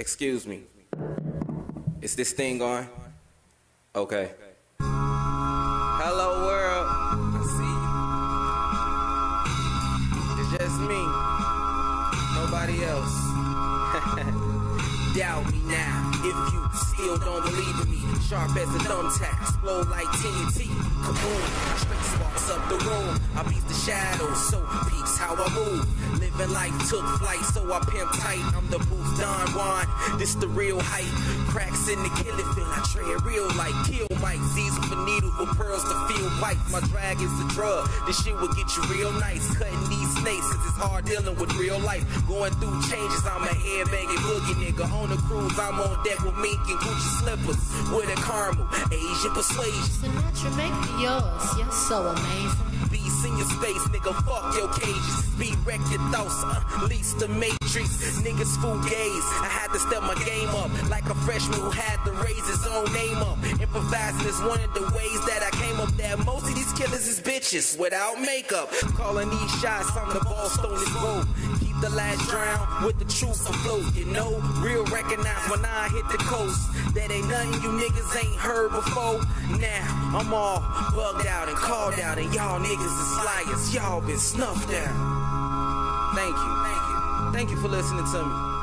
Excuse me. Is this thing going? Okay. Hello world. I see you. It's just me. Nobody else. Doubt me now if you still don't believe in me. Sharp as a thumbtack, explode like TNT. Kaboom, the room. I beat the shadows, so peeps how I move. Living life took flight, so I pimp tight. I'm the booth Don Juan, this the real height. Cracks in the killing field, I tread real like kill Mike. Z's for needles with pearls to feel white. My drag is a drug, this shit will get you real nice. Cutting these snakes, cause it's hard dealing with real life. Going through changes, I'm a headbanging boogie nigga. On the cruise, I'm on deck with mink and Gucci slippers. With a caramel, Asian persuasion. Sinatra, make me yours. You're so amazing. Beast in your space, nigga, fuck your cages. Speed wreck your thoughts, uh, unleash the matrix. Niggas fool gaze. I had to step my game up like a freshman who had to raise his own name up. Improvising is one of the ways that I came up there. Most of these killers is bitches without makeup. Calling these shots, I'm the ball stone is gold. The last drown with the truth afloat. You know, real recognize when I hit the coast. That ain't nothing you niggas ain't heard before. Now I'm all bugged out and called out, and y'all niggas is liars. Y'all been snuffed out. Thank you, thank you, thank you for listening to me.